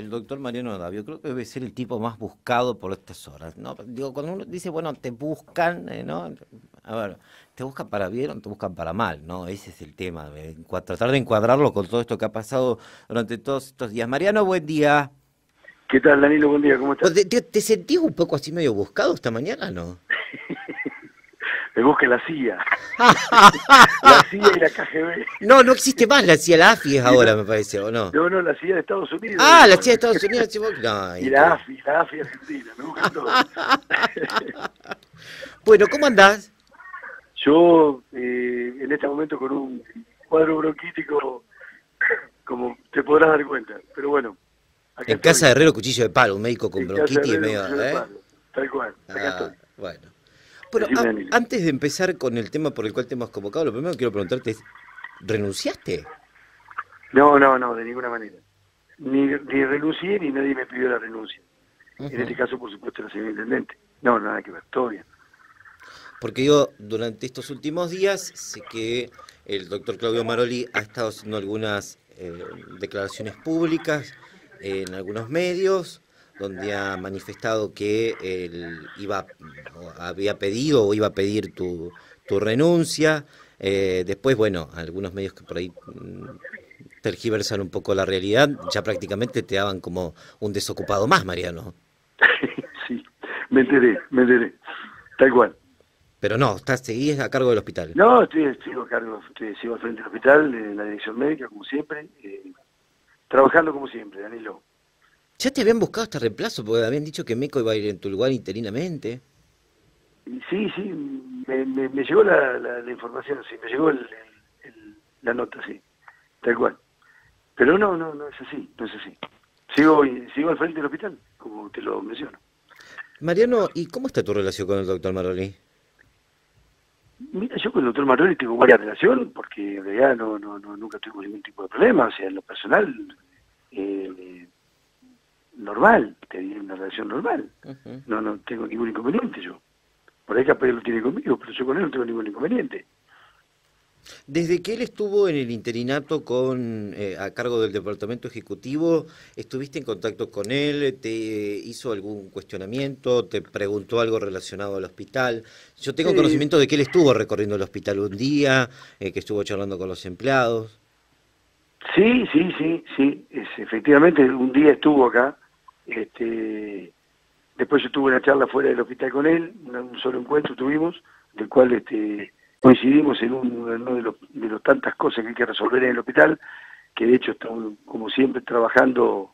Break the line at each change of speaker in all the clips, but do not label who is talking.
el doctor Mariano Davio creo que debe ser el tipo más buscado por estas horas. ¿no? Digo, cuando uno dice, bueno, te buscan, eh, ¿no? A ver, te buscan para bien o te buscan para mal, ¿no? Ese es el tema, tratar de encuadrarlo con todo esto que ha pasado durante todos estos días. Mariano, buen día.
¿Qué tal, Danilo? Buen día, ¿cómo estás?
¿Te, te, te sentís un poco así medio buscado esta mañana, no?
me busque la CIA. la CIA y la KGB.
No, no existe más la CIA, la AFI es ahora, me parece, ¿o no?
No, no, la CIA de Estados Unidos.
Ah, la CIA de Estados Unidos.
No, y la AFI, la AFI argentina, me buscan todo.
bueno, ¿cómo andás?
Yo, eh, en este momento, con un cuadro bronquítico, como te podrás dar cuenta, pero bueno.
En casa de Herrero, cuchillo de palo, un médico con bronquitis y medio... ¿eh?
Tal cual, acá
ah,
estoy.
Bueno. Bueno, antes de empezar con el tema por el cual te hemos convocado, lo primero que quiero preguntarte es, ¿renunciaste?
No, no, no, de ninguna manera. Ni, ni renuncié ni nadie me pidió la renuncia. En este caso, por supuesto, la señor intendente. No, nada que ver, todo bien.
Porque yo, durante estos últimos días, sé que el doctor Claudio Maroli ha estado haciendo algunas eh, declaraciones públicas en algunos medios, donde ha manifestado que él iba, había pedido o iba a pedir tu, tu renuncia. Eh, después, bueno, algunos medios que por ahí mm, tergiversan un poco la realidad, ya prácticamente te daban como un desocupado más, Mariano.
sí, me enteré, me enteré, tal cual.
Pero no, estás, seguís a cargo del hospital.
No, estoy, sigo a cargo, sigo al frente del hospital, en la dirección médica, como siempre, eh, trabajando como siempre, Danilo.
¿Ya te habían buscado este reemplazo? Porque habían dicho que Meco iba a ir en tu lugar interinamente.
Sí, sí, me, me, llegó la, la, información, sí, me llegó el, la nota, sí, tal cual. Pero no, no, no es así, no es así. Sigo, sigo al frente del hospital, como te lo menciono.
Mariano, ¿y cómo está tu relación con el doctor Maroli?
Mira, yo con el doctor Maroli tengo buena relación, porque en realidad no, no, no, nunca tuvimos ningún tipo de problema, o sea, en lo personal... Eh, normal, tenía una relación normal. No no tengo ningún inconveniente yo. Por ahí capaz lo tiene conmigo, pero yo con él no tengo ningún inconveniente.
Desde que él estuvo en el interinato con eh, a cargo del departamento ejecutivo, ¿estuviste en contacto con él? ¿Te hizo algún cuestionamiento? ¿Te preguntó algo relacionado al hospital? Yo tengo conocimiento de que él estuvo recorriendo el hospital un día, eh, que estuvo charlando con los empleados.
Sí, sí, sí, sí. Es, efectivamente, un día estuvo acá este, después yo tuve una charla fuera del hospital con él, un solo encuentro tuvimos, del cual este, coincidimos en, uno de los, de los tantas cosas que hay que resolver en el hospital, que de hecho estamos como siempre trabajando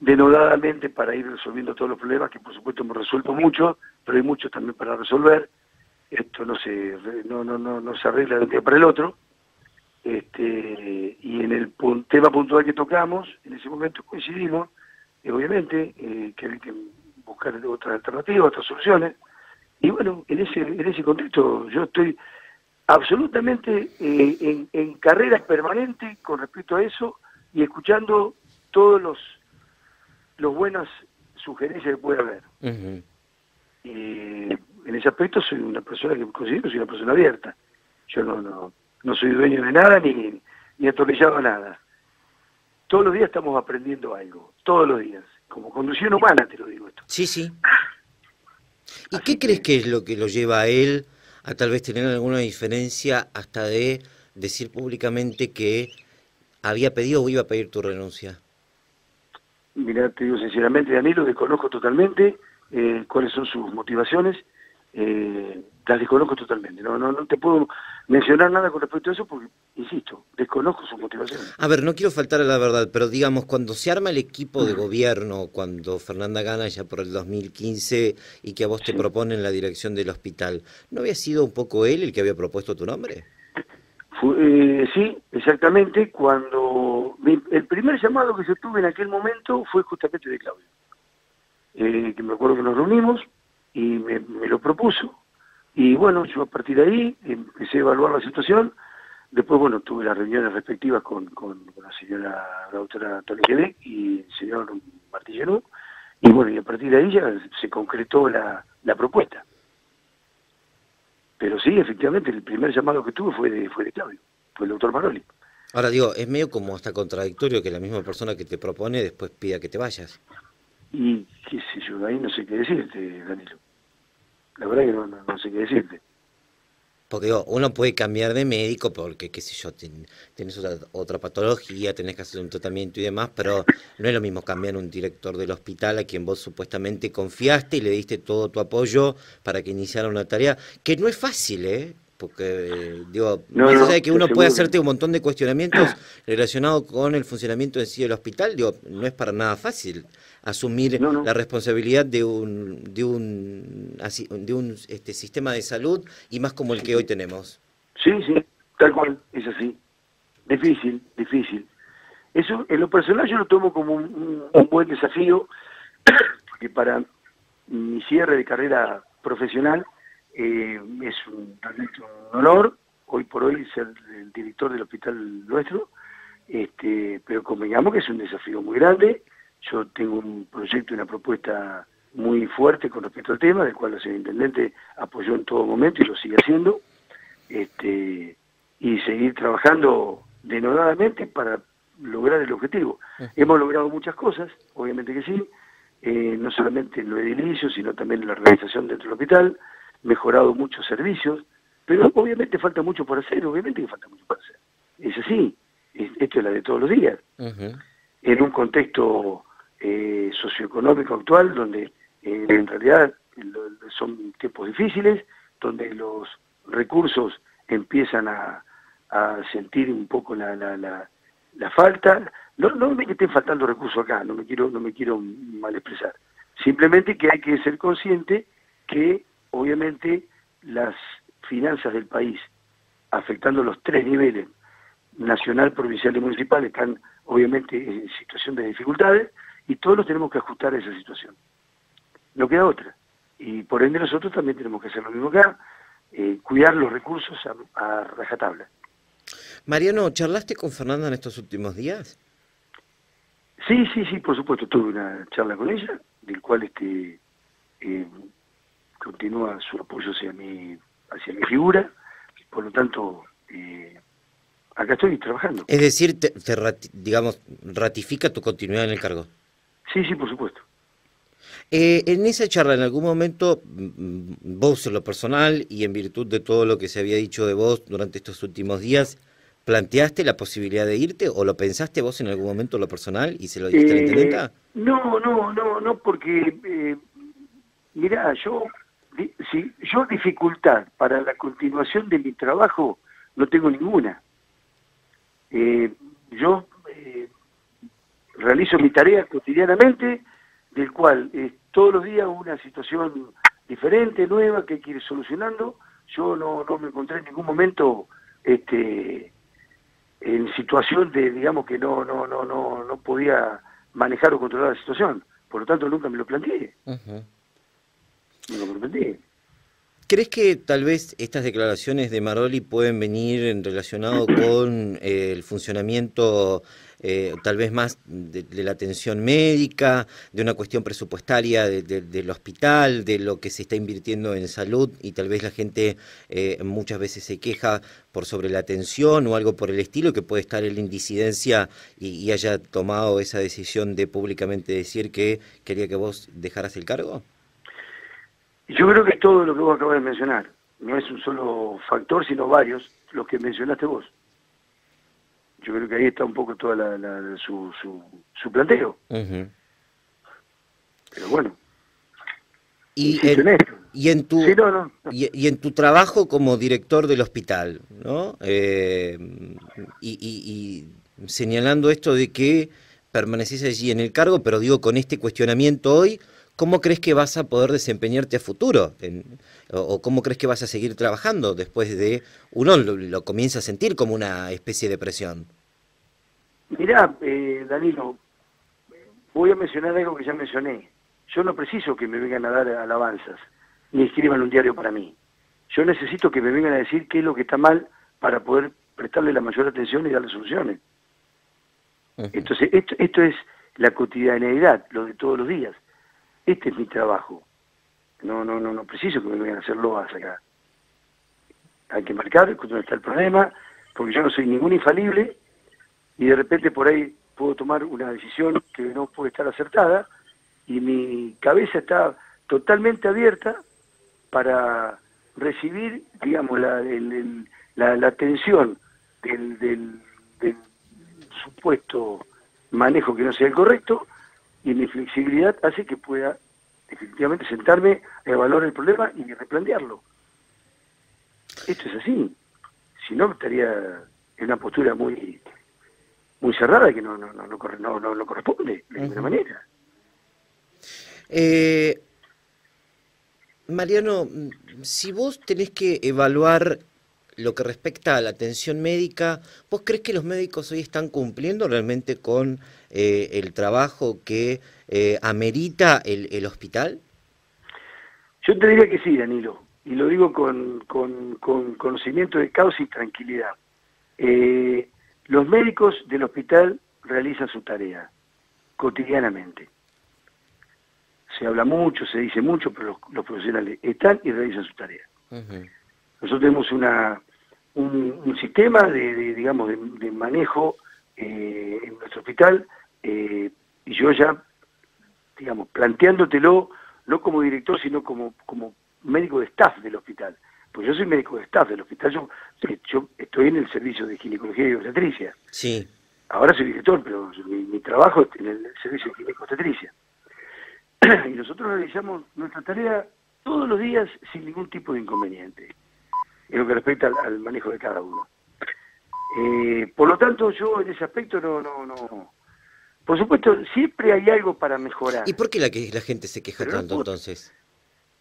denodadamente para ir resolviendo todos los problemas, que por supuesto hemos resuelto mucho, pero hay muchos también para resolver. Esto no se, no, no, no, no se arregla de un día para el otro. Este, y en el tema puntual que tocamos, en ese momento coincidimos, obviamente, eh, que hay que buscar otras alternativas, otras soluciones. Y bueno, en ese, en ese contexto yo estoy absolutamente eh, en, en, carrera permanente con respecto a eso y escuchando todos los, los buenas sugerencias que pueda haber. Y en ese aspecto soy una persona que considero soy una persona abierta. Yo no, no, no soy dueño de nada ni, ni atornillado a nada todos los días estamos aprendiendo algo, todos los días, como conducción humana te lo digo esto.
Sí, sí. ¿Y qué crees que es lo que lo lleva a él a tal vez tener alguna diferencia hasta de decir públicamente que había pedido o iba a pedir tu renuncia?
Mira, te digo sinceramente, Danilo, desconozco totalmente eh, cuáles son sus motivaciones, eh, las desconozco totalmente. No, no, no te puedo mencionar nada con respecto a eso porque, insisto, desconozco sus motivaciones.
A ver, no quiero faltar a la verdad, pero digamos, cuando se arma el equipo de gobierno, cuando Fernanda gana ya por el 2015 y que a vos te proponen la dirección del hospital, ¿no había sido un poco él el que había propuesto tu nombre?
Eh, sí, exactamente. Cuando el primer llamado que yo tuve en aquel momento fue justamente de Claudio. Eh, que me acuerdo que nos reunimos y me lo propuso y bueno, yo a partir de ahí empecé a evaluar la situación. Después, bueno, tuve las reuniones respectivas con, con, la señora la doctora Antonio y el señor Martillero. Y bueno, y a partir de ahí ya se concretó la, la propuesta. Pero sí, efectivamente, el primer llamado que tuve fue de, fue de Claudio, fue el doctor Maroli.
Ahora digo, es medio como hasta contradictorio que la misma persona que te propone después pida que te vayas.
Y qué sé yo, ahí no sé qué decirte, Danilo. La verdad que no, sé qué decirte.
Porque digo, uno puede cambiar de médico porque, qué sé yo, tienes otra, otra, patología, tenés que hacer un tratamiento y demás, pero no es lo mismo cambiar un director del hospital a quien vos supuestamente confiaste y le diste todo tu apoyo para que iniciara una tarea, que no es fácil, ¿eh? Porque digo, no, más allá de que uno puede hacerte un montón de cuestionamientos relacionados con el funcionamiento en sí del hospital, digo, no es para nada fácil asumir la responsabilidad de un de un de un este sistema de salud y más como el que hoy tenemos.
Sí, sí, tal cual, es así. Difícil, difícil. Eso en lo personal yo lo tomo como un, un buen desafío porque para mi cierre de carrera profesional eh, es un, un honor hoy por hoy ser el director del hospital nuestro, este, pero convengamos que es un desafío muy grande. Yo tengo un proyecto y una propuesta muy fuerte con respecto al tema, del cual el señor intendente apoyó en todo momento y lo sigue haciendo, este, y seguir trabajando denodadamente para lograr el objetivo. Hemos logrado muchas cosas, obviamente que sí, eh, no solamente en lo edilicio, sino también en la organización dentro del hospital, mejorado muchos servicios, pero obviamente falta mucho por hacer, obviamente que falta mucho por hacer. Es así, esto es la de todos los días. En un contexto eh, socioeconómico actual donde eh, en realidad son tiempos difíciles, donde los recursos empiezan a, sentir un poco la, la, la, falta. No, no me estén faltando recursos acá, no me quiero, no me quiero mal expresar. Simplemente que hay que ser consciente que obviamente las finanzas del país, afectando los tres niveles, nacional, provincial y municipal, están obviamente en situación de dificultades y todos nos tenemos que ajustar a esa situación. No queda otra. Y por ende nosotros también tenemos que hacer lo mismo acá, eh, cuidar los recursos a, a, rajatabla.
Mariano, ¿charlaste con Fernanda en estos últimos días?
Sí, sí, sí, por supuesto, tuve una charla con ella, del cual este eh, continúa su apoyo hacia mi, hacia mi figura, por lo tanto, eh, acá estoy trabajando.
Es decir, te, digamos, ratifica tu continuidad en el cargo.
Sí, sí, por supuesto.
Eh, en esa charla, en algún momento, mm, vos en lo personal y en virtud de todo lo que se había dicho de vos durante estos últimos días, ¿planteaste la posibilidad de irte o lo pensaste vos en algún momento en lo personal y se lo dijiste a la eh, intendenta?
No, no, no, no, porque, eh, mirá, yo si yo dificultad para la continuación de mi trabajo no tengo ninguna. Eh, yo eh, realizo mi tarea cotidianamente, del cual es todos los días una situación diferente, nueva, que hay que ir solucionando. Yo no, no me encontré en ningún momento este, en situación de, digamos, que no, no, no, no, no podía manejar o controlar la situación. Por lo tanto, nunca me lo planteé.
¿Crees que tal vez estas declaraciones de Maroli pueden venir en relacionado con eh, el funcionamiento eh, tal vez más de, la atención médica, de una cuestión presupuestaria del hospital, de lo que se está invirtiendo en salud y tal vez la gente eh, muchas veces se queja por sobre la atención o algo por el estilo que puede estar en la indicidencia y, y haya tomado esa decisión de públicamente decir que quería que vos dejaras el cargo?
Yo creo que todo lo que vos acabas de mencionar, no es un solo factor, sino varios, los que mencionaste vos. Yo creo que ahí está un poco toda la, su, su, planteo. Pero bueno.
Y en, y en tu Y, en tu trabajo como director del hospital, ¿no? Eh, y, y, señalando esto de que permaneces allí en el cargo, pero digo con este cuestionamiento hoy, ¿cómo crees que vas a poder desempeñarte a futuro? o, cómo crees que vas a seguir trabajando después de, uno lo, comienza a sentir como una especie de presión?
Mirá, eh, Danilo, voy a mencionar algo que ya mencioné. Yo no preciso que me vengan a dar alabanzas, ni escriban un diario para mí. Yo necesito que me vengan a decir qué es lo que está mal para poder prestarle la mayor atención y darle soluciones. Entonces, esto, esto es la cotidianeidad, lo de todos los días. Este es mi trabajo. No, no, no, no preciso que me vengan a hacer loas acá. Hay que marcar dónde está el problema, porque yo no soy ningún infalible y de repente por ahí puedo tomar una decisión que no puede estar acertada y mi cabeza está totalmente abierta para recibir, digamos, la, atención del, del, supuesto manejo que no sea el correcto y mi flexibilidad hace que pueda definitivamente sentarme a evaluar el problema y replantearlo. Esto es así. Si no, estaría en una postura muy muy cerrada que no no no no, no, no corresponde de ninguna manera.
Eh, Mariano, si vos tenés que evaluar lo que respecta a la atención médica, ¿vos crees que los médicos hoy están cumpliendo realmente con eh, el trabajo que eh, amerita el, hospital?
Yo te diría que sí, Danilo, y lo digo con, con, conocimiento de causa y tranquilidad. Eh, los médicos del hospital realizan su tarea cotidianamente se habla mucho, se dice mucho, pero los, profesionales están y realizan su tarea. Nosotros tenemos una, un, sistema de, digamos, de, manejo eh, en nuestro hospital eh, y yo ya, digamos, planteándotelo no como director, sino como, como médico de staff del hospital. Pues yo soy médico de staff del hospital, yo, yo estoy en el servicio de ginecología y obstetricia.
Sí.
Ahora soy director, pero mi, mi trabajo es en el servicio de ginecología y nosotros realizamos nuestra tarea todos los días sin ningún tipo de inconveniente, en lo que respecta al, manejo de cada uno. Eh, por lo tanto, yo en ese aspecto no, no, no. Por supuesto, siempre hay algo para mejorar.
¿Y por qué la, que, la gente se queja tanto entonces?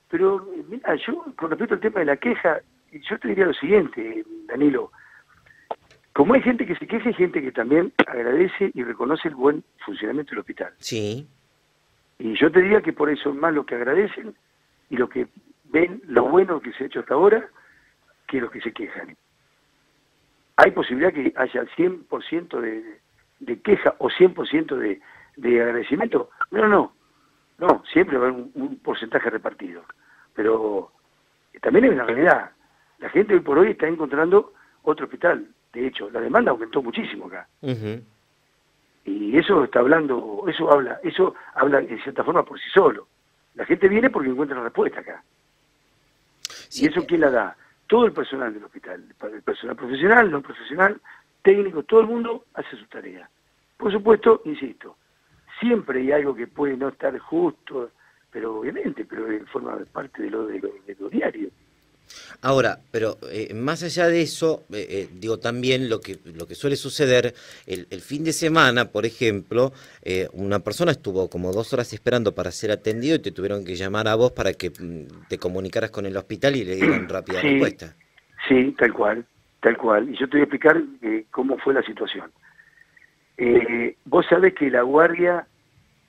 Pero, mira, yo con respecto al tema de la queja, yo te diría lo siguiente, Danilo. Como hay gente que se queja, hay gente que también agradece y reconoce el buen funcionamiento del hospital.
Sí.
Y yo te diría que por eso es más lo que agradecen y lo que ven lo bueno que se ha hecho hasta ahora que los que se quejan. ¿Hay posibilidad que haya 100% de, de queja o 100% de, de agradecimiento? No, no, no, siempre va a haber un, porcentaje repartido. Pero también hay una realidad. La gente hoy por hoy está encontrando otro hospital. De hecho, la demanda aumentó muchísimo acá y eso está hablando, eso habla, eso habla en cierta forma por sí solo. La gente viene porque encuentra la respuesta acá. ¿Y eso quién la da? Todo el personal del hospital, el personal profesional, no profesional, técnico, todo el mundo hace su tarea. Por supuesto, insisto, siempre hay algo que puede no estar justo, pero obviamente, pero forma parte de lo, de lo diario.
Ahora, pero eh, más allá de eso, eh, eh, digo también lo que, lo que suele suceder, el, fin de semana, por ejemplo, una persona estuvo como dos horas esperando para ser atendido y te tuvieron que llamar a vos para que mm, te comunicaras con el hospital y le dieran rápida respuesta.
Sí, tal cual, tal cual. Y yo te voy a explicar cómo fue la situación. vos sabés que la guardia,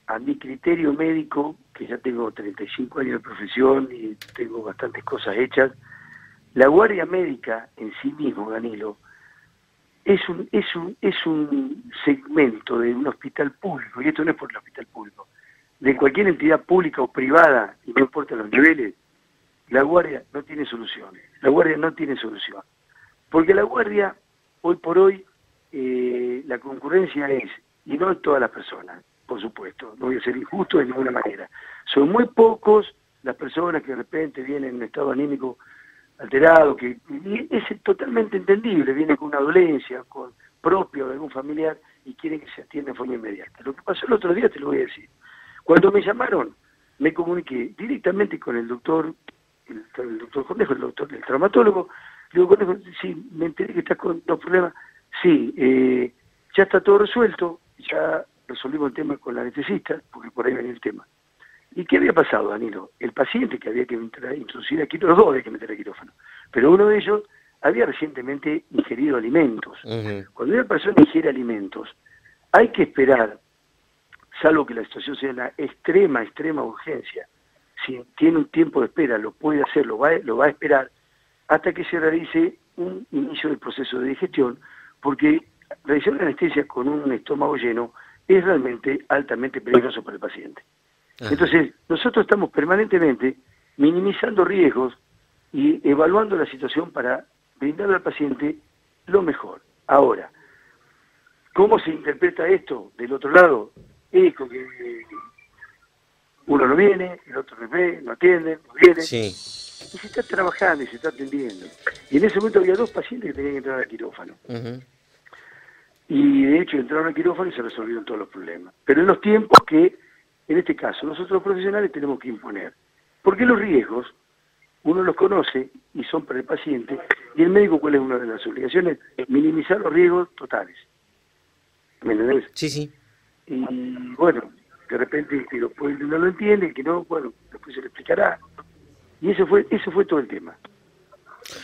a mi criterio médico, que ya tengo 35 años de profesión y tengo bastantes cosas hechas, la guardia médica en sí mismo, Danilo, es un, es un, es un segmento de un hospital público, y esto no es por el hospital público, de cualquier entidad pública o privada, y no importa los niveles, la guardia no tiene soluciones, la guardia no tiene solución. Porque la guardia, hoy por hoy, eh, la concurrencia es, y no todas las personas, por supuesto, no voy a ser injusto de ninguna manera, son muy pocos las personas que de repente vienen en estado anímico alterado, que es totalmente entendible, viene con una dolencia, con propio de algún familiar y quiere que se atienda de forma inmediata. Lo que pasó el otro día te lo voy a decir. Cuando me llamaron, me comuniqué directamente con el doctor, el, doctor Cornejo, el doctor, el traumatólogo, le digo, Cornejo, sí, me enteré que estás con dos problemas, sí, eh, ya está todo resuelto, ya resolvimos el tema con la anestesista, porque por ahí venía el tema. ¿Y qué había pasado, Danilo? El paciente que había que introducir aquí, los dos había que meter a quirófano, pero uno de ellos había recientemente ingerido alimentos. Cuando una persona ingiere alimentos, hay que esperar, salvo que la situación sea una extrema, extrema urgencia, si tiene un tiempo de espera, lo puede hacer, lo va, lo va a esperar, hasta que se realice un inicio del proceso de digestión, porque realizar la anestesia con un estómago lleno es realmente altamente peligroso para el paciente. Entonces, nosotros estamos permanentemente minimizando riesgos y evaluando la situación para brindarle al paciente lo mejor. Ahora, ¿Cómo se interpreta esto del otro lado? Es que uno no viene, el otro no ve, no atiende, no viene. Sí. Y se está trabajando y se está atendiendo. Y en ese momento había dos pacientes que tenían que entrar al quirófano. Y de hecho entraron al quirófano y se resolvieron todos los problemas. Pero en los tiempos que, en este caso, nosotros los profesionales tenemos que imponer. Porque los riesgos, uno los conoce y son para el paciente, y el médico, ¿cuál es una de las obligaciones? Minimizar los riesgos totales. ¿Me entendés?
Sí, sí.
Y bueno, de repente que no lo entiende, que no, bueno, después se le explicará. Y eso fue, eso fue todo el tema.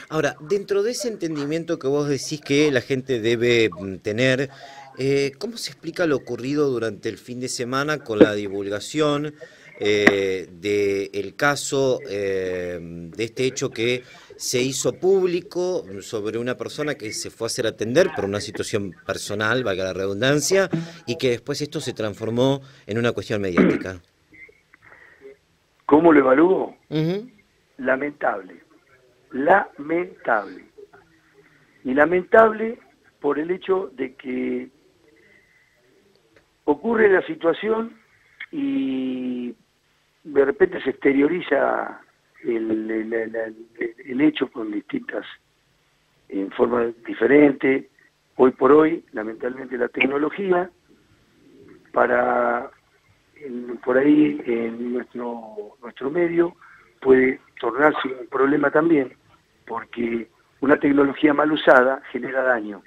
Ahora, dentro de ese entendimiento que vos decís que la gente debe mm, tener, eh, ¿cómo se explica lo ocurrido durante el fin de semana con la divulgación eh, del caso, eh, de este hecho que se hizo público sobre una persona que se fue a hacer atender por una situación personal, valga la redundancia, y que después esto se transformó en una cuestión mediática.
¿Cómo lo evalúo? Lamentable, lamentable. Y lamentable por el hecho de que ocurre la situación y de repente se exterioriza el, hecho con distintas, en forma diferente. Hoy por hoy, lamentablemente, la tecnología para por ahí en nuestro nuestro medio puede tornarse un problema también porque una tecnología mal usada genera daño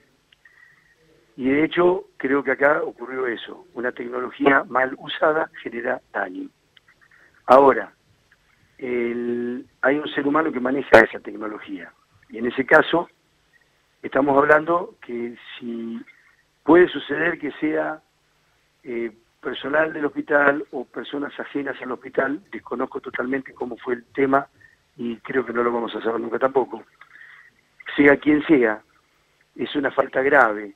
y de hecho creo que acá ocurrió eso. Una tecnología mal usada genera daño. Ahora hay un ser humano que maneja esa tecnología. Y en ese caso, estamos hablando que si puede suceder que sea eh, personal del hospital o personas ajenas al hospital, desconozco totalmente cómo fue el tema y creo que no lo vamos a saber nunca tampoco, sea quien sea, es una falta grave,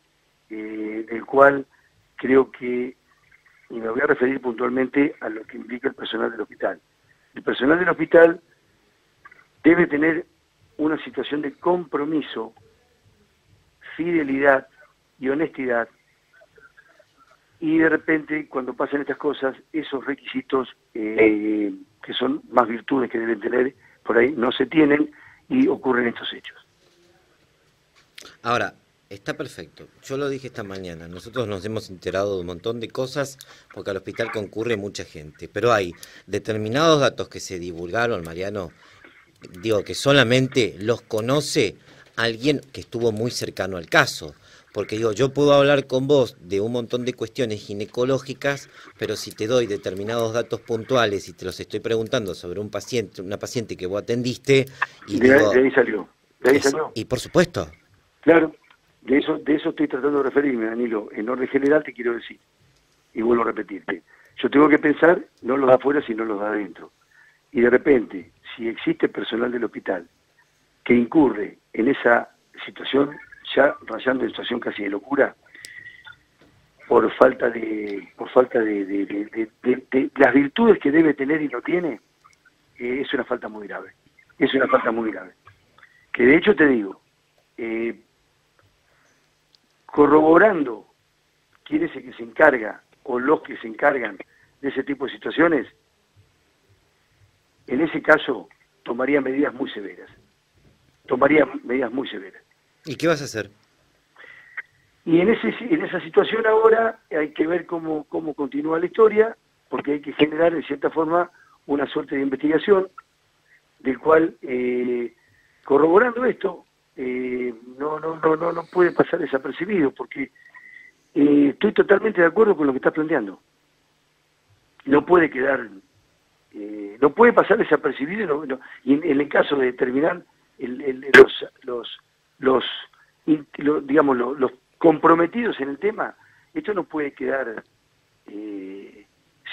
eh, del cual creo que, y me voy a referir puntualmente a lo que implica el personal del hospital, el personal del hospital debe tener una situación de compromiso, fidelidad y honestidad. Y de repente, cuando pasan estas cosas, esos requisitos eh, que son más virtudes que deben tener, por ahí no se tienen y ocurren estos hechos.
Ahora, Está perfecto. Yo lo dije esta mañana. Nosotros nos hemos enterado de un montón de cosas porque al hospital concurre mucha gente. Pero hay determinados datos que se divulgaron, Mariano, digo que solamente los conoce alguien que estuvo muy cercano al caso. Porque digo, yo puedo hablar con vos de un montón de cuestiones ginecológicas, pero si te doy determinados datos puntuales y te los estoy preguntando sobre un paciente, una paciente que vos atendiste... Y
de, ahí salió. De ahí salió.
Y por supuesto.
Claro. De eso, de eso estoy tratando de referirme, Danilo. En orden general te quiero decir, y vuelvo a repetirte, yo tengo que pensar no los de afuera, sino los de adentro. Y de repente, si existe personal del hospital que incurre en esa situación, ya rayando en situación casi de locura, por falta de por falta de, las virtudes que debe tener y no tiene, eh, es una falta muy grave. Es una falta muy grave. Que de hecho te digo, eh, corroborando quién es el que se encarga o los que se encargan de ese tipo de situaciones, en ese caso tomaría medidas muy severas. Tomaría medidas muy severas.
¿Y qué vas a hacer?
Y en, ese, en esa situación ahora hay que ver cómo, cómo continúa la historia, porque hay que generar, de cierta forma, una suerte de investigación, del cual, eh, corroborando esto, eh, no, no, no, no, no puede pasar desapercibido, porque eh, estoy totalmente de acuerdo con lo que está planteando. No puede quedar, eh, no puede pasar desapercibido, y en, el caso de determinar los, los, los, digamos, los, comprometidos en el tema, esto no puede quedar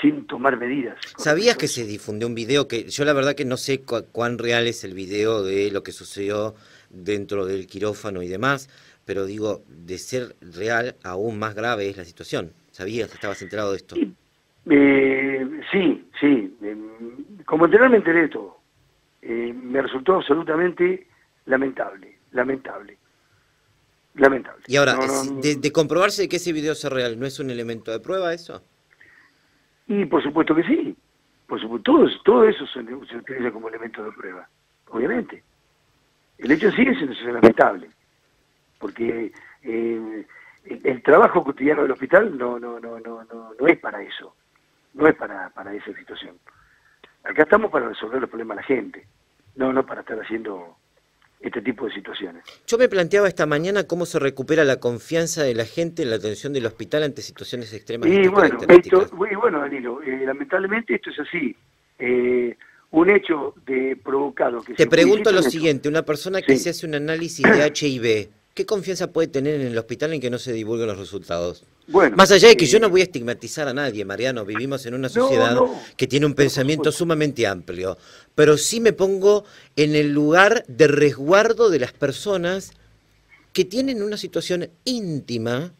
sin tomar medidas.
¿Sabías que se difundió un video que yo la verdad que no sé cuán real es el video de lo que sucedió dentro del quirófano y demás, pero digo, de ser real, aún más grave es la situación. ¿Sabías, estabas enterado de esto?
Eh, sí, sí. Em, como entrenador me enteré de todo. Eh, me resultó absolutamente lamentable, lamentable. lamentable.
Y ahora, de, comprobarse que ese video es real, ¿no es un elemento de prueba eso?
Y por supuesto que sí. Por supuesto, todo, todo eso se, utiliza como elemento de prueba, obviamente. El hecho sí es, es lamentable, porque eh, el, trabajo cotidiano del hospital no, no, no, no, no, no es para eso, no es para, para esa situación. Acá estamos para resolver los problemas de la gente, no, no para estar haciendo este tipo de situaciones.
Yo me planteaba esta mañana cómo se recupera la confianza de la gente en la atención del hospital ante situaciones extremas.
Y bueno, esto, y bueno, Danilo, eh, lamentablemente esto es así. Eh, un hecho de provocado que
Te pregunto lo siguiente, una persona que se hace un análisis de HIV, ¿qué confianza puede tener en el hospital en que no se divulguen los resultados? Bueno, Más allá de que yo no eh, voy a estigmatizar a nadie, Mariano, vivimos en una sociedad que tiene un pensamiento sumamente amplio, pero sí me pongo en el lugar de resguardo de las personas que tienen una situación íntima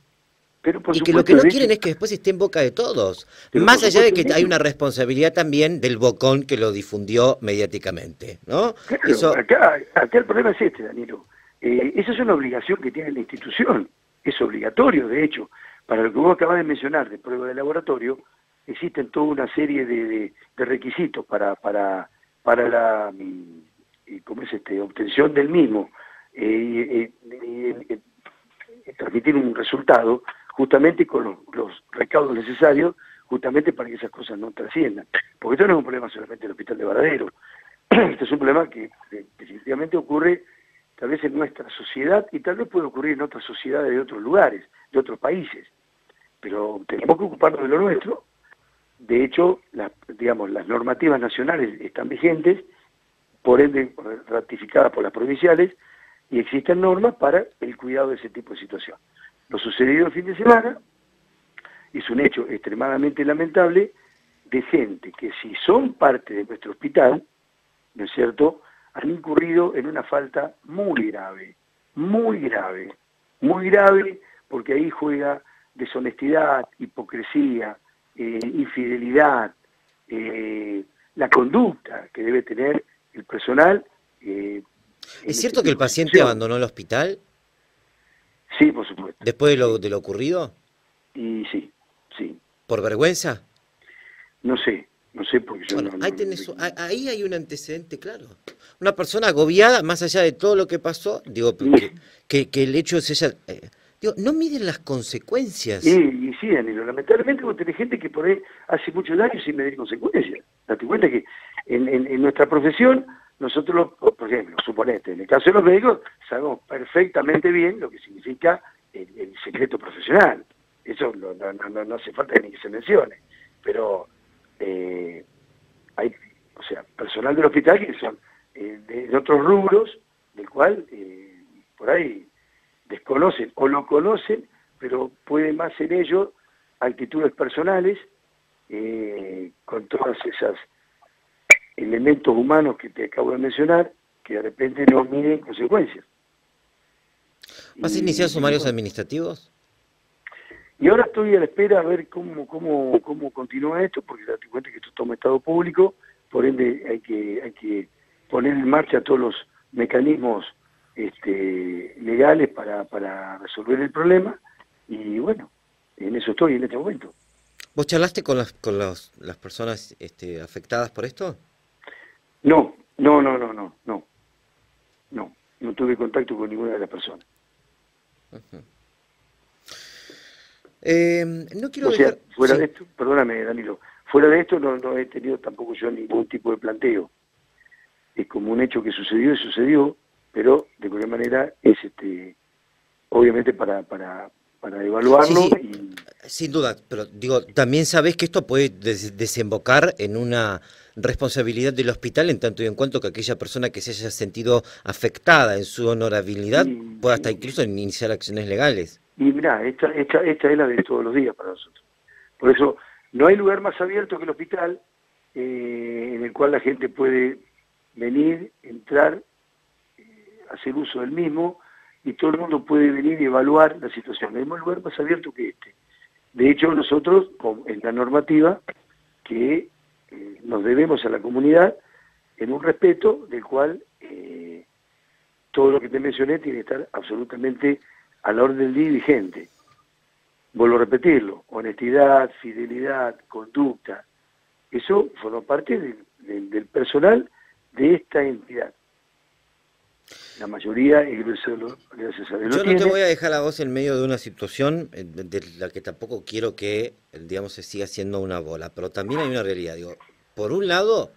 y que lo que no quieren es que después esté en boca de todos. Más allá de que hay una responsabilidad también del bocón que lo difundió mediáticamente, ¿no?
acá, acá el problema es este, Danilo. Eh, esa es una obligación que tiene la institución. Es obligatorio, de hecho. Para lo que vos acabas de mencionar de prueba de laboratorio, existen toda una serie de, requisitos para, para, para la mm, ¿cómo es este? obtención del mismo, eh, eh, transmitir un resultado justamente con los, recaudos necesarios justamente para que esas cosas no trasciendan. Porque esto no es un problema solamente del hospital de Varadero, este es un problema que definitivamente ocurre tal vez en nuestra sociedad y tal vez puede ocurrir en otras sociedades de otros lugares, de otros países. Pero tenemos que ocuparnos de lo nuestro. De hecho, digamos, las normativas nacionales están vigentes, por ende ratificadas por las provinciales, y existen normas para el cuidado de ese tipo de situación. Lo sucedido el fin de semana es un hecho extremadamente lamentable de gente que si son parte de nuestro hospital, ¿no es cierto?, han incurrido en una falta muy grave, muy grave, muy grave, porque ahí juega deshonestidad, hipocresía, eh, infidelidad, eh, la conducta que debe tener el personal.
Eh, ¿Es cierto que el paciente abandonó el hospital?
Sí, por supuesto.
¿Después de lo, de lo ocurrido?
Y sí, sí.
¿Por vergüenza?
No sé, no sé porque yo
no, ahí, hay un antecedente claro. Una persona agobiada, más allá de todo lo que pasó, digo, que, que, el hecho es ella... Eh, digo, no miden las consecuencias.
Sí, y sí, Danilo, lamentablemente vos tenés gente que por ahí hace mucho daño sin medir consecuencias. Date cuenta que en, en nuestra profesión nosotros, por ejemplo, suponete, en el caso de los médicos, sabemos perfectamente bien lo que significa el, secreto profesional. Eso no, no, hace falta ni que se mencione. Pero eh, hay, o sea, personal del hospital que son eh, de, otros rubros, del cual eh, por ahí desconocen o lo conocen, pero puede más en ello actitudes personales con todas esas elementos humanos que te acabo de mencionar que de repente no miden consecuencias.
¿Vas a iniciar sumarios administrativos?
Y ahora estoy a la espera a ver cómo, cómo, cómo continúa esto, porque date cuenta que esto toma estado público, por ende hay que, hay que poner en marcha todos los mecanismos este, legales para, para resolver el problema, y bueno, en eso estoy en este momento.
¿Vos charlaste con las, con las personas este, afectadas por esto?
No, no, no, no, no, no. No, no tuve contacto con ninguna de las personas.
Eh, no quiero
o sea, fuera de esto, perdóname Danilo, fuera de esto no, no he tenido tampoco yo ningún tipo de planteo. Es como un hecho que sucedió y sucedió, pero de cualquier manera es este obviamente para, para, para evaluarlo.
Sin duda, pero digo, también sabes que esto puede desembocar en una responsabilidad del hospital en tanto y en cuanto que aquella persona que se haya sentido afectada en su honorabilidad pueda hasta incluso iniciar acciones legales.
Y mira, esta, esta, esta es la de todos los días para nosotros. Por eso no hay lugar más abierto que el hospital eh, en el cual la gente puede venir, entrar, eh, hacer uso del mismo y todo el mundo puede venir y evaluar la situación. No hay lugar más abierto que este. De hecho, nosotros, en la normativa, que eh, nos debemos a la comunidad en un respeto del cual eh, todo lo que te mencioné tiene que estar absolutamente a la orden del día vigente. Vuelvo a repetirlo, honestidad, fidelidad, conducta, eso forma parte del personal de esta entidad. La mayoría, gracias a Dios,
Yo no te voy a dejar a vos en medio de una situación eh, de la que tampoco quiero que, digamos, se siga siendo una bola, pero también hay una realidad. Digo, por un lado,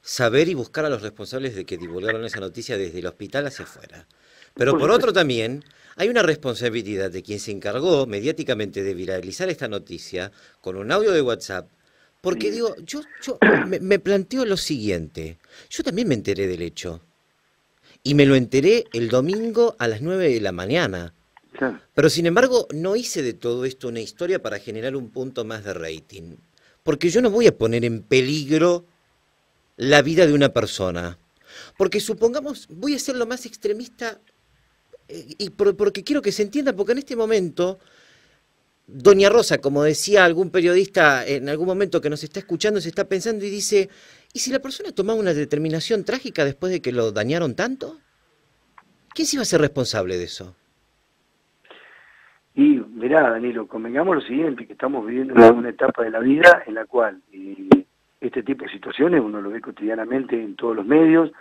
saber y buscar a los responsables de que divulgaron esa noticia desde el hospital hacia afuera. Pero por otro también, hay una responsabilidad de quien se encargó mediáticamente de viralizar esta noticia con un audio de WhatsApp. Porque digo, yo, yo me, me planteo lo siguiente. Yo también me enteré del hecho. Y me lo enteré el domingo a las 9 de la mañana. Pero sin embargo, no hice de todo esto una historia para generar un punto más de rating. Porque yo no voy a poner en peligro la vida de una persona. Porque supongamos, voy a ser lo más extremista eh, y porque quiero que se entienda, porque en este momento, Doña Rosa, como decía algún periodista en algún momento que nos está escuchando, se está pensando y dice, ¿y si la persona tomaba una determinación trágica después de que lo dañaron tanto? ¿Quién se iba a ser responsable de eso?
Y mirá, Danilo, convengamos lo siguiente, que estamos viviendo una etapa de la vida en la cual eh, este tipo de situaciones uno lo ve cotidianamente en todos los medios,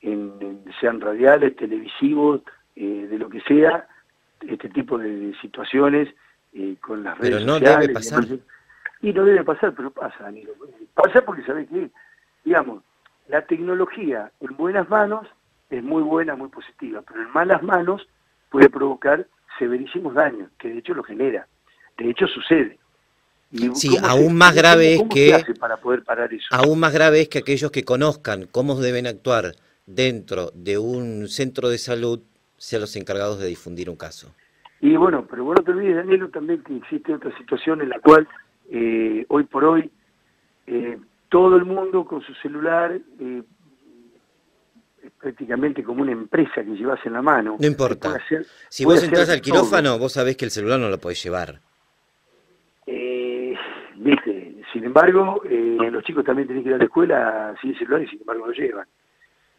en, sean radiales, televisivos, eh, de lo que sea, este tipo de, situaciones eh, con las redes
pero no Debe pasar.
Y no debe pasar, pero pasa, Danilo. Pasa porque sabes que, digamos, la tecnología en buenas manos es muy buena, muy positiva, pero en malas manos puede provocar severísimos daños, que de hecho lo genera. De hecho sucede.
sí, aún más grave es que
para poder parar eso?
aún más grave es que aquellos que conozcan cómo deben actuar dentro de un centro de salud sean los encargados de difundir un caso.
Y bueno, pero bueno, te olvides, Danielo, también que existe otra situación en la cual eh, hoy por hoy eh, todo el mundo con su celular eh, prácticamente como una empresa que llevas en la mano.
No importa. si vos entras al quirófano, vos sabés que el celular no lo podés llevar.
Eh, viste, sin embargo, eh, los chicos también tienen que ir a la escuela sin celular y sin embargo lo llevan.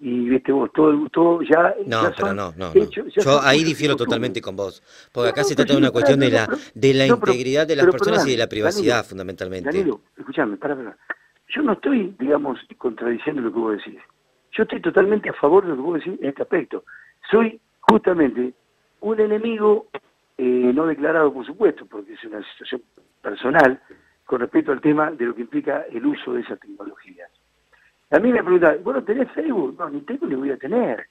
Y viste vos, todo, todo ya...
No, pero no, no. Yo ahí difiero totalmente con vos, porque acá se trata de una cuestión de la, de la integridad de las personas y de la privacidad, fundamentalmente.
Danilo, escuchame, para, para. Yo no estoy, digamos, contradiciendo lo que vos decís. Yo estoy totalmente a favor de lo que vos decís en este aspecto. Soy justamente un enemigo eh, no declarado, por supuesto, porque es una situación personal, con respecto al tema de lo que implica el uso de esa tecnología. A mí me preguntan, bueno, ¿tenés Facebook? No, ni tengo ni voy a tener.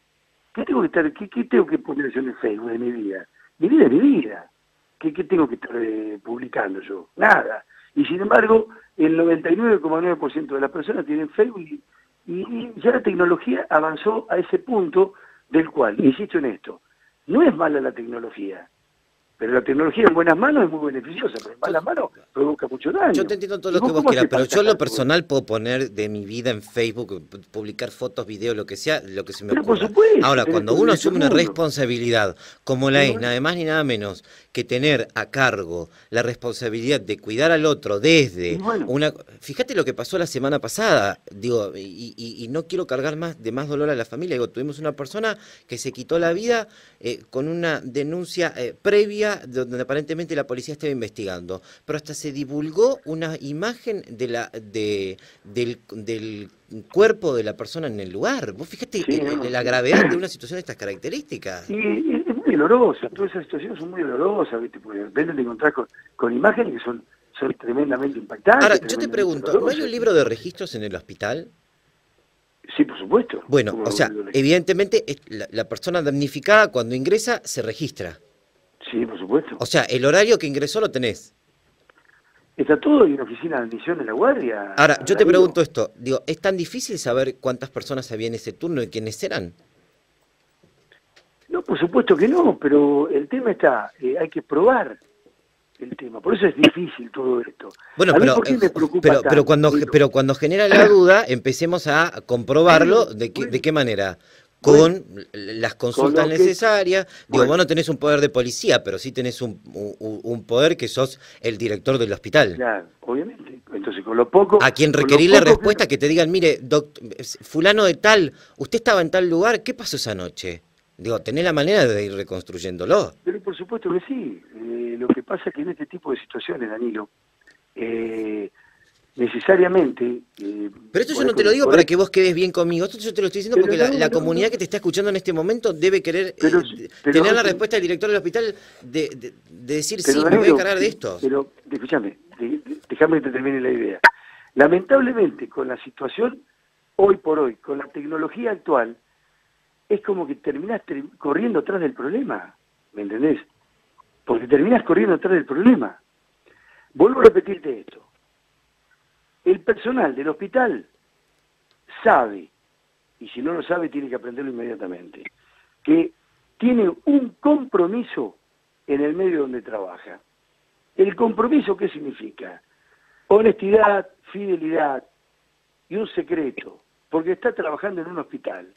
¿Qué tengo que estar, qué, tengo que poner en el Facebook de mi vida? Mi vida es mi vida. ¿Qué, tengo que estar eh, publicando yo? Nada. Y sin embargo, el 99,9% de las personas tienen Facebook y y, ya la tecnología avanzó a ese punto del cual, insisto en esto, no es mala la tecnología, pero la tecnología en buenas manos es muy beneficiosa, pero en malas manos provoca mucho daño.
Yo te entiendo todo lo que vos quieras, pero yo lo personal puedo poner de mi vida en Facebook, publicar fotos, videos, lo que sea, lo que se me ocurra. Ahora, cuando uno asume una responsabilidad como la es, nada más ni nada menos que tener a cargo la responsabilidad de cuidar al otro desde una... Fíjate lo que pasó la semana pasada, digo, y, no quiero cargar más de más dolor a la familia, digo, tuvimos una persona que se quitó la vida eh, con una denuncia eh, previa donde aparentemente la policía estaba investigando, pero hasta se divulgó una imagen de la de, del, cuerpo de la persona en el lugar. Vos fíjate la gravedad de una situación de estas características.
Sí, es muy dolorosa, todas esas situaciones son muy dolorosas, ¿viste? porque de repente te encontrás con, imágenes que son, son tremendamente impactantes.
Ahora, yo te pregunto, ¿no hay un libro de registros en el hospital?
Sí, por supuesto.
Bueno, o sea, evidentemente la, la, persona damnificada cuando ingresa se registra.
Sí, por supuesto.
O sea, el horario que ingresó lo tenés.
Está todo en oficina de admisión de la guardia.
Ahora, yo te pregunto esto, digo, ¿es tan difícil saber cuántas personas había en ese turno y quiénes eran?
No, por supuesto que no, pero el tema está, eh, hay que probar el tema, por eso es difícil todo esto.
Bueno, pero, pero, pero, cuando, pero cuando genera la duda, empecemos a comprobarlo, ¿de qué, de qué manera? Con las consultas necesarias. Digo, vos no tenés un poder de policía, pero sí tenés un, un, poder que sos el director del hospital.
Claro, obviamente. Entonces, con lo poco...
A quien requerí la respuesta, que... te digan, mire, fulano de tal, usted estaba en tal lugar, ¿qué pasó esa noche? Digo, tenés la manera de ir reconstruyéndolo.
Pero por supuesto que sí. Eh, lo que pasa es que en este tipo de situaciones, Danilo, eh, necesariamente...
Eh, pero esto yo no te lo digo para que vos quedes bien conmigo, esto yo te lo estoy diciendo porque la, comunidad que te está escuchando en este momento debe querer tener la respuesta del director del hospital de, decir sí, me voy a encargar de esto.
Pero, escúchame, déjame que te termine la idea. Lamentablemente, con la situación hoy por hoy, con la tecnología actual, es como que terminas corriendo atrás del problema, ¿me entendés? Porque terminas corriendo atrás del problema. Vuelvo a repetirte esto. El personal del hospital sabe, y si no lo sabe tiene que aprenderlo inmediatamente, que tiene un compromiso en el medio donde trabaja. ¿El compromiso qué significa? Honestidad, fidelidad y un secreto, porque está trabajando en un hospital.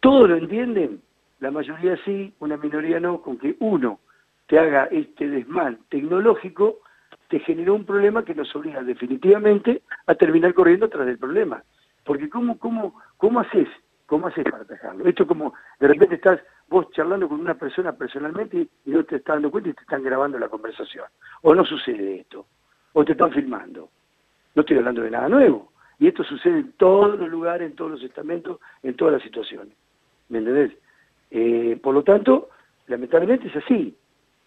¿Todos lo entienden? La mayoría sí, una minoría no, con que uno te haga este desmán tecnológico, te generó un problema que nos obliga definitivamente a terminar corriendo tras del problema. Porque ¿cómo, cómo, cómo haces? ¿Cómo haces para atajarlo? Esto como de repente estás vos charlando con una persona personalmente y no te estás dando cuenta y te están grabando la conversación. O no sucede esto. O te están filmando. No estoy hablando de nada nuevo. Y esto sucede en todos los lugares, en todos los estamentos, en todas las situaciones. ¿Me entendés? Eh, por lo tanto, lamentablemente es así.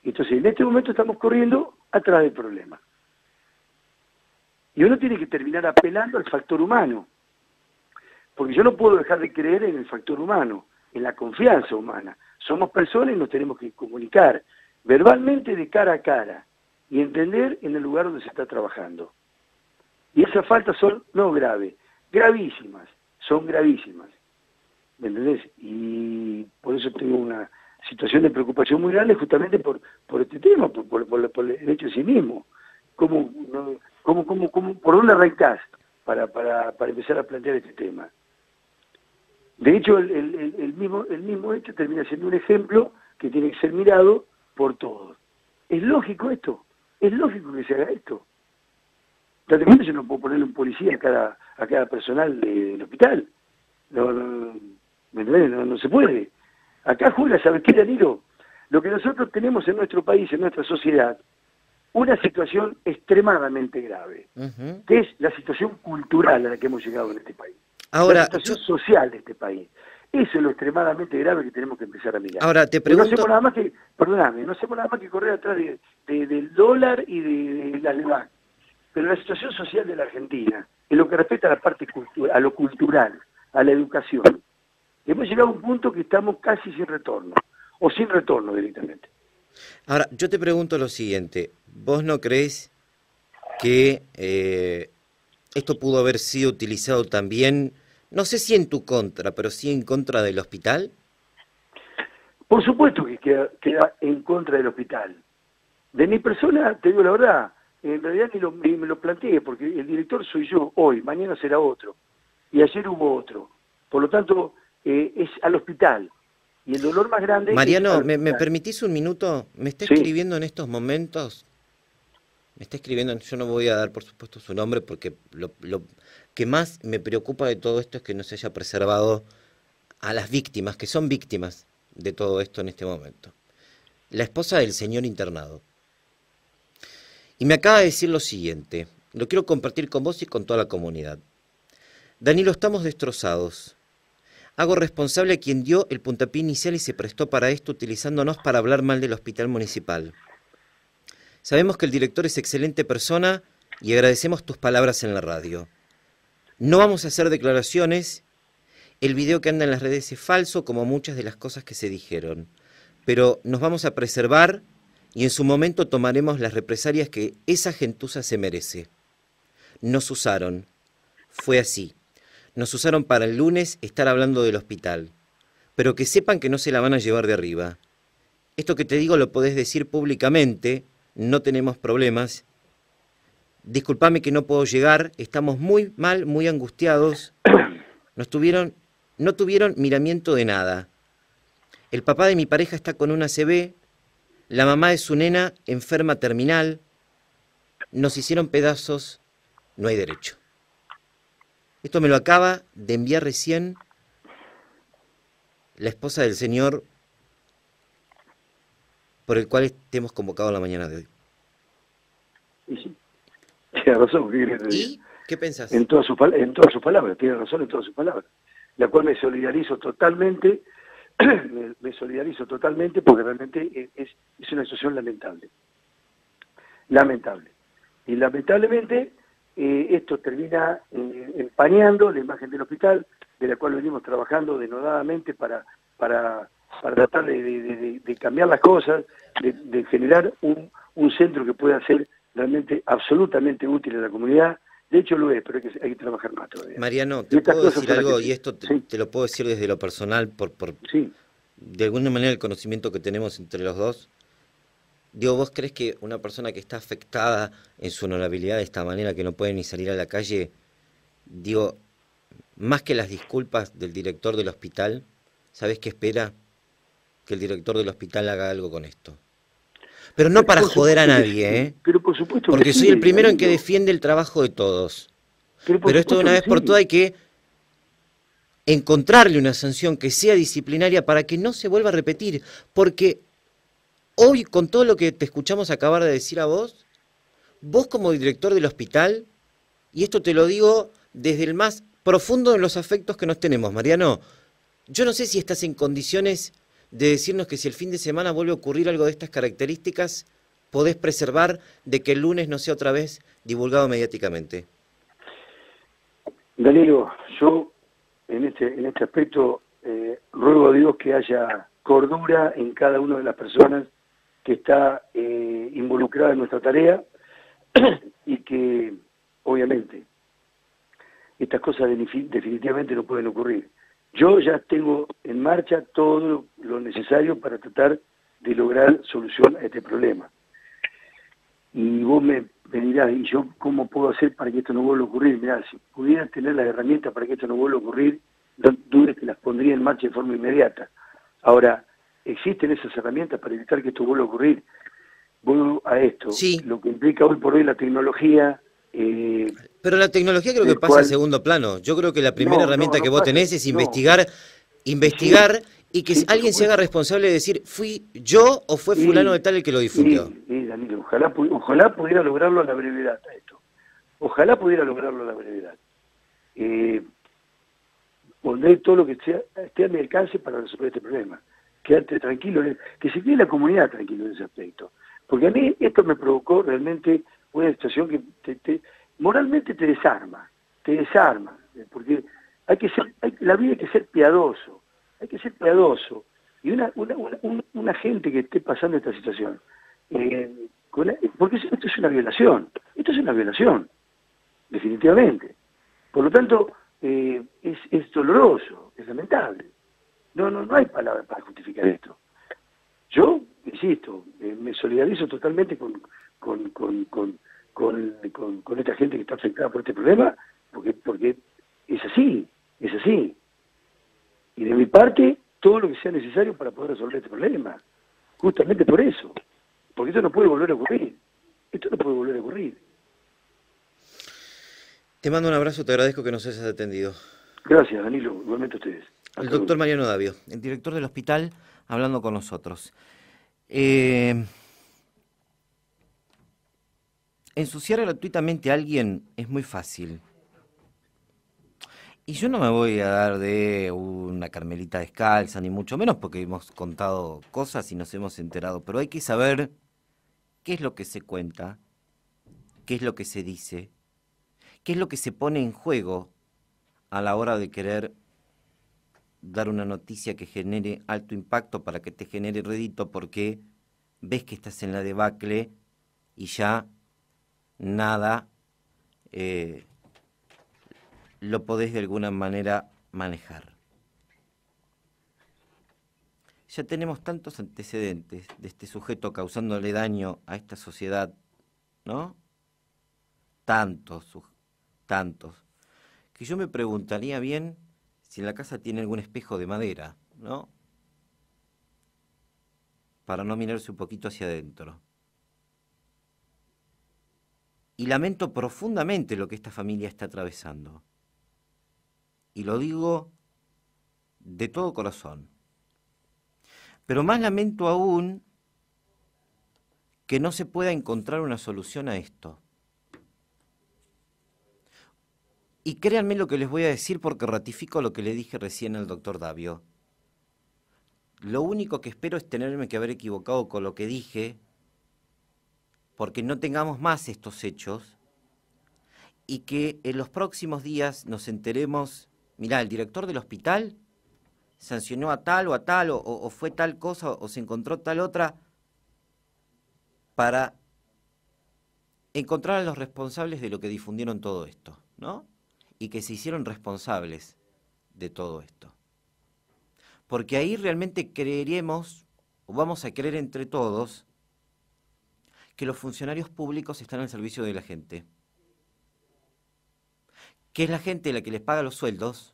Entonces, en este momento estamos corriendo atrás del problema. Y uno tiene que terminar apelando al factor humano. Porque yo no puedo dejar de creer en el factor humano, en la confianza humana. Somos personas y nos tenemos que comunicar verbalmente de cara a cara y entender en el lugar donde se está trabajando. Y esas faltas son no graves, gravísimas, son gravísimas. ¿Me entendés? Y por eso tengo una situación de preocupación muy grande justamente por, por este tema, por, por, el hecho en sí mismo. ¿Cómo, cómo, cómo, cómo, ¿Por dónde arrancás para, para, para empezar a plantear este tema? De hecho, el, el, el, mismo, el mismo hecho termina siendo un ejemplo que tiene que ser mirado por todos. ¿Es lógico esto? ¿Es lógico que se haga esto? Date cuenta, yo no puedo ponerle un policía a cada, a cada personal del hospital. No, no, no, se puede. Acá juega, ¿sabes qué, Danilo? Lo que nosotros tenemos en nuestro país, en nuestra sociedad, una situación extremadamente grave, que es la situación cultural a la que hemos llegado en este país. Ahora, la situación social de este país. Eso es lo extremadamente grave que tenemos que empezar a mirar.
Ahora, te pregunto...
No hacemos nada más que, perdóname, no hacemos nada más que correr atrás de, del dólar y de, la levada. Pero la situación social de la Argentina, en lo que respecta a la parte a lo cultural, a la educación, hemos llegado a un punto que estamos casi sin retorno, o sin retorno directamente.
Ahora, yo te pregunto lo siguiente, ¿vos no crees que eh, esto pudo haber sido utilizado también, no sé si en tu contra, pero sí en contra del hospital?
Por supuesto que queda, en contra del hospital. De mi persona, te digo la verdad, en realidad ni, lo, me lo planteé, porque el director soy yo hoy, mañana será otro, y ayer hubo otro. Por lo tanto, eh, es al hospital. Y el dolor más grande...
Mariano, ¿me, permitís un minuto? Me está escribiendo en estos momentos, me está escribiendo, yo no voy a dar por supuesto su nombre porque lo, lo que más me preocupa de todo esto es que no se haya preservado a las víctimas, que son víctimas de todo esto en este momento. La esposa del señor internado. Y me acaba de decir lo siguiente, lo quiero compartir con vos y con toda la comunidad. Danilo, estamos destrozados. Hago responsable a quien dio el puntapié inicial y se prestó para esto utilizándonos para hablar mal del hospital municipal. Sabemos que el director es excelente persona y agradecemos tus palabras en la radio. No vamos a hacer declaraciones. El video que anda en las redes es falso, como muchas de las cosas que se dijeron. Pero nos vamos a preservar y en su momento tomaremos las represalias que esa gentuza se merece. Nos usaron. Fue así nos usaron para el lunes estar hablando del hospital, pero que sepan que no se la van a llevar de arriba. Esto que te digo lo podés decir públicamente, no tenemos problemas. Disculpame que no puedo llegar, estamos muy mal, muy angustiados. Nos tuvieron, no tuvieron miramiento de nada. El papá de mi pareja está con una CB, la mamá de su nena enferma terminal. Nos hicieron pedazos, no hay derecho. Esto me lo acaba de enviar recién la esposa del señor por el cual te hemos convocado la mañana de hoy.
Y sí, tiene razón. ¿qué,
¿Y qué pensás?
En todas sus en todas sus palabras, tiene razón en todas sus palabras. La cual me solidarizo totalmente, me, solidarizo totalmente porque realmente es, es una situación lamentable. Lamentable. Y lamentablemente eh, esto termina eh, empañando la imagen del hospital, de la cual venimos trabajando denodadamente para, para, para tratar de, cambiar las cosas, de, generar un, un centro que pueda ser realmente absolutamente útil a la comunidad. De hecho lo es, pero hay que, hay que trabajar más todavía.
Mariano, te puedo decir algo, y esto te, lo puedo decir desde lo personal, por, por de alguna manera el conocimiento que tenemos entre los dos. Digo, ¿vos crees que una persona que está afectada en su honorabilidad de esta manera, que no puede ni salir a la calle, digo, más que las disculpas del director del hospital, ¿sabes qué espera? Que el director del hospital haga algo con esto. Pero no para joder a nadie, ¿eh?
Pero por supuesto
Porque soy el primero en que defiende el trabajo de todos. Pero, esto de una vez por todas hay que encontrarle una sanción que sea disciplinaria para que no se vuelva a repetir. Porque hoy, con todo lo que te escuchamos acabar de decir a vos, vos como director del hospital, y esto te lo digo desde el más profundo de los afectos que nos tenemos, Mariano, yo no sé si estás en condiciones de decirnos que si el fin de semana vuelve a ocurrir algo de estas características, podés preservar de que el lunes no sea otra vez divulgado mediáticamente.
Danilo, yo en este, en este aspecto eh, ruego a Dios que haya cordura en cada una de las personas que está eh, involucrada en nuestra tarea y que obviamente estas cosas definitivamente no pueden ocurrir. Yo ya tengo en marcha todo lo necesario para tratar de lograr solución a este problema. Y vos me, dirás, ¿y yo cómo puedo hacer para que esto no vuelva a ocurrir? Mirá, si pudieras tener las herramientas para que esto no vuelva a ocurrir, no dudes que las pondría en marcha de forma inmediata. Ahora, ¿existen esas herramientas para evitar que esto vuelva a ocurrir? Vuelvo a esto,
sí.
lo que implica hoy por hoy la tecnología,
eh, Pero la tecnología creo que pasa en segundo plano. Yo creo que la primera herramienta que vos tenés es investigar, investigar y que alguien se haga responsable de decir, ¿fui yo o fue fulano de tal el que lo difundió?
Sí, Danilo, ojalá, ojalá pudiera lograrlo a la brevedad esto. Ojalá pudiera lograrlo a la brevedad. Eh, pondré todo lo que esté a mi alcance para resolver este problema. Quédate tranquilo, que se quede la comunidad tranquilo en ese aspecto. Porque a mí esto me provocó realmente una situación que te, moralmente te desarma, te desarma, eh, porque hay que ser, la vida hay que ser piadoso, hay que ser piadoso. Y una, una, una, gente que esté pasando esta situación, eh, porque esto es una violación, esto es una violación, definitivamente. Por lo tanto, eh, es doloroso, es lamentable. No, no, no hay palabras para justificar esto. Yo, insisto, me solidarizo totalmente con, con, con, con, con, esta gente que está afectada por este problema, porque, porque es así, es así. Y de mi parte, todo lo que sea necesario para poder resolver este problema. Justamente por eso. Porque esto no puede volver a ocurrir. Esto no puede volver a ocurrir.
Te mando un abrazo, te agradezco que nos hayas atendido.
Gracias, Danilo. Igualmente a ustedes.
El doctor Mariano Davio, el director del hospital, hablando con nosotros. Eh, ensuciar gratuitamente a alguien es muy fácil. Y yo no me voy a dar de una carmelita descalza, ni mucho menos porque hemos contado cosas y nos hemos enterado, pero hay que saber qué es lo que se cuenta, qué es lo que se dice, qué es lo que se pone en juego a la hora de querer dar una noticia que genere alto impacto para que te genere rédito porque ves que estás en la debacle y ya nada eh, lo podés de alguna manera manejar. Ya tenemos tantos antecedentes de este sujeto causándole daño a esta sociedad, ¿no? Tantos, tantos, que yo me preguntaría bien si la casa tiene algún espejo de madera, ¿no? Para no mirarse un poquito hacia adentro. Y lamento profundamente lo que esta familia está atravesando. Y lo digo de todo corazón. Pero más lamento aún que no se pueda encontrar una solución a esto. Y créanme lo que les voy a decir porque ratifico lo que le dije recién al doctor Davio. Lo único que espero es tenerme que haber equivocado con lo que dije, porque no tengamos más estos hechos y que en los próximos días nos enteremos, mirá, el director del hospital sancionó a tal o a tal, o, o fue tal cosa, o se encontró tal otra, para encontrar a los responsables de lo que difundieron todo esto, ¿no? Y que se hicieron responsables de todo esto. Porque ahí realmente creeremos, o vamos a creer entre todos, que los funcionarios públicos están al servicio de la gente. Que es la gente la que les paga los sueldos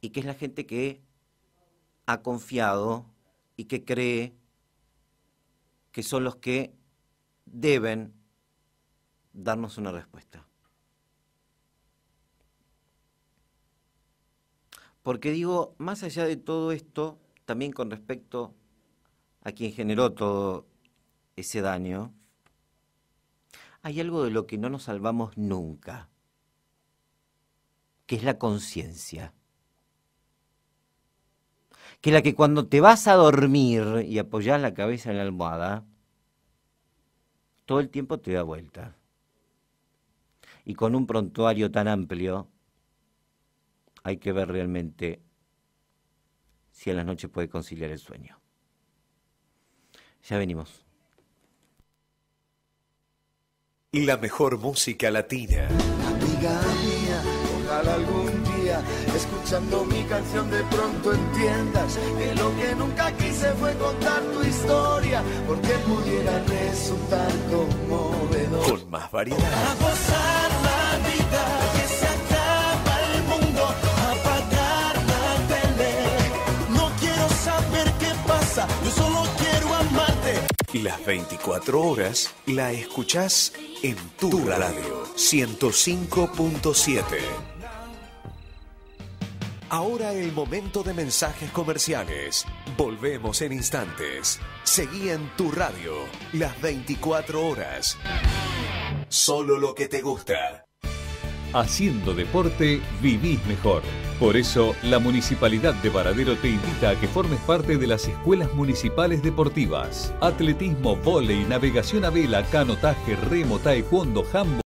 y que es la gente que ha confiado y que cree que son los que deben darnos una respuesta. Porque digo, más allá de todo esto, también con respecto a quien generó todo ese daño, hay algo de lo que no nos salvamos nunca, que es la conciencia. Que la que cuando te vas a dormir y apoyas la cabeza en la almohada, todo el tiempo te da vuelta. Y con un prontuario tan amplio, hay que ver realmente si en las noches puede conciliar el sueño. Ya venimos.
La mejor música latina.
Amiga mía, ojalá algún día, escuchando mi canción, de pronto entiendas que lo que nunca quise fue contar tu historia, porque pudiera resultar conmovedor.
Con más variedad.
A gozar
Las 24 horas la escuchás en tu radio 105.7. Ahora el momento de mensajes comerciales. Volvemos en instantes. Seguí en tu radio las 24 horas. Solo lo que te gusta.
Haciendo deporte, vivís mejor. Por eso, la Municipalidad de Varadero te invita a que formes parte de las escuelas municipales deportivas. Atletismo, vóley, navegación a vela, canotaje, remo, taekwondo, handball.